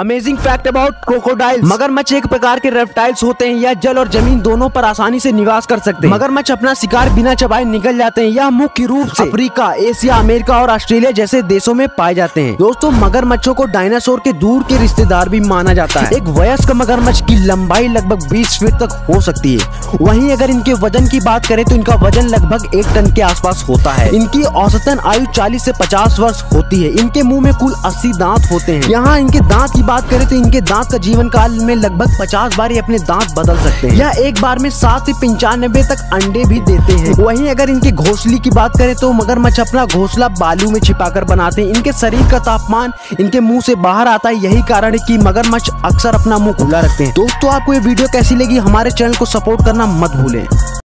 Amazing fact about crocodile मगरमच्छ एक प्रकार के रेप्टाइल्स होते हैं यह जल और ज़मीन दोनों पर आसानी से निवास कर सकते हैं। मगरमच्छ अपना शिकार बिना चबाए निकल जाते हैं यह मुख्य रूप से अफ्रीका एशिया अमेरिका और ऑस्ट्रेलिया जैसे देशों में पाए जाते हैं। दोस्तों मगरमच्छों को डायनासोर के दूर के रिश्तेदार भी माना जाता है। एक वयस्क मगरमच्छ की लंबाई लगभग बीस फीट तक हो सकती है। वही अगर इनके वज़न की बात करें तो इनका वज़न लगभग एक टन के आसपास होता है। इनकी औसतन आयु चालीस ऐसी पचास वर्ष होती है। इनके मुँह में कुल अस्सी दांत होते हैं। यहाँ इनके दांत की बात करें तो इनके दांत का जीवन काल में लगभग पचास बार ही अपने दांत बदल सकते हैं। यह एक बार में सात से पंचानबे तक अंडे भी देते हैं। वहीं अगर इनके घोंसले की बात करें तो मगरमच्छ अपना घोंसला बालू में छिपाकर बनाते हैं। इनके शरीर का तापमान इनके मुँह से बाहर आता है। यही कारण है कि मगरमच्छ अक्सर अपना मुँह खुला रखते हैं। दोस्तों, आपको ये वीडियो कैसी लगी हमारे चैनल को सपोर्ट करना मत भूलें।